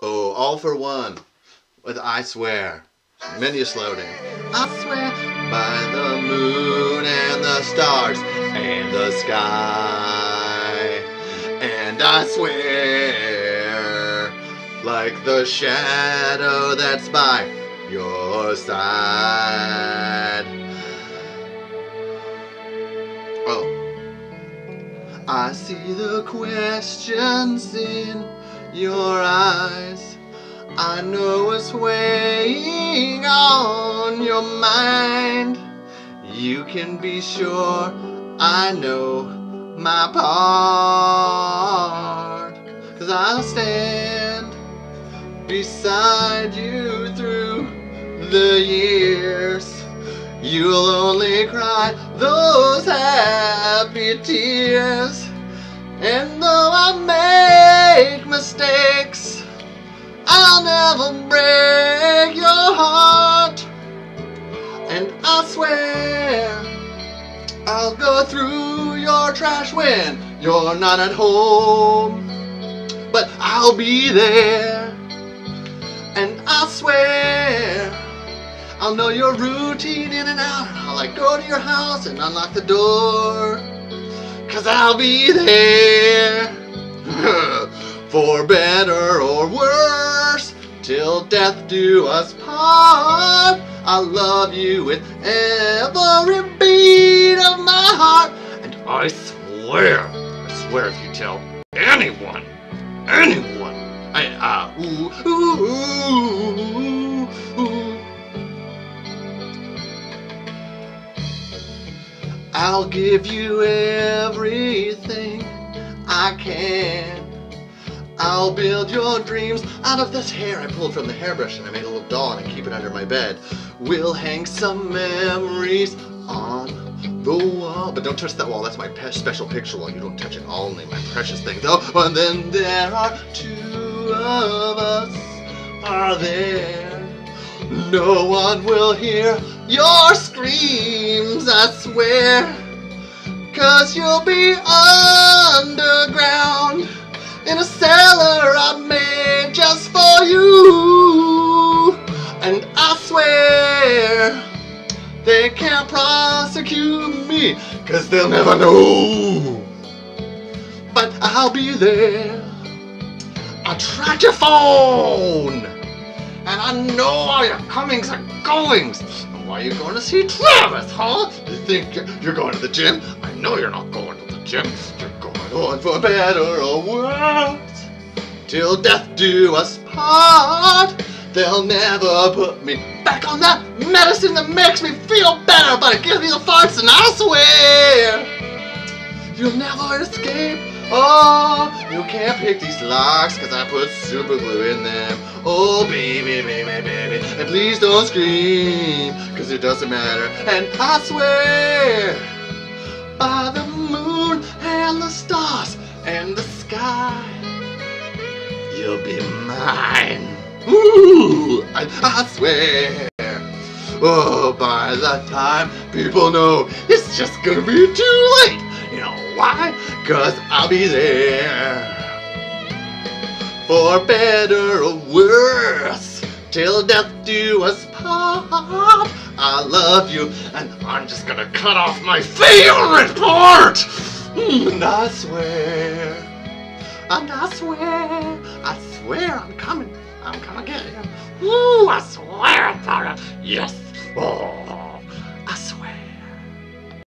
Oh, all for one. With I swear. Many a slogan. I swear by the moon and the stars and the sky. And I swear like the shadow that's by your side. Oh. I see the questions in your eyes. I know what's weighing on your mind. You can be sure I know my part. Cause I'll stand beside you through the years. You'll only cry those happy tears. And though I make mistakes, I'll never break your heart. And I swear I'll go through your trash when you're not at home. But I'll be there. And I swear I'll know your routine in and out. I'll like go to your house and unlock the door. Cause I'll be there. For better or worse, till death do us part. I love you with every beat of my heart. And I swear, I swear if you tell anyone, anyone, I, uh, ooh, ooh, ooh, ooh. I'll give you everything I can. I'll build your dreams out of this hair I pulled from the hairbrush and I made a little doll and I keep it under my bed. We'll hang some memories on the wall. But don't touch that wall, that's my pe- special picture wall. You don't touch it only, my precious thing. Though, and then there are two of us, are there? No one will hear your screams, I swear. Cause you'll be underground they can't prosecute me, cause they'll never know. But I'll be there. I tracked your phone. And I know all your comings and goings. And why are you going to see Travis, huh? You think you're, you're going to the gym? I know you're not going to the gym. You're going on for better or worse. Till death do us part. They'll never put me back on that medicine that makes me feel better, but it gives me the farts, and I swear you'll never escape. Oh, you can't pick these locks because I put super glue in them. Oh, baby, baby, baby. And please don't scream because it doesn't matter. And I swear by the moon and the stars and the sky, you'll be mine. Ooh, I, I swear. Oh, by the time people know it's just gonna be too late. You know why? Cause I'll be there. For better or worse, till death do us part. I love you, and I'm just gonna cut off my favorite part. And I swear, and I swear, I swear I'm coming. I'm gonna get you. Ooh, I swear I thought. Yes. Oh.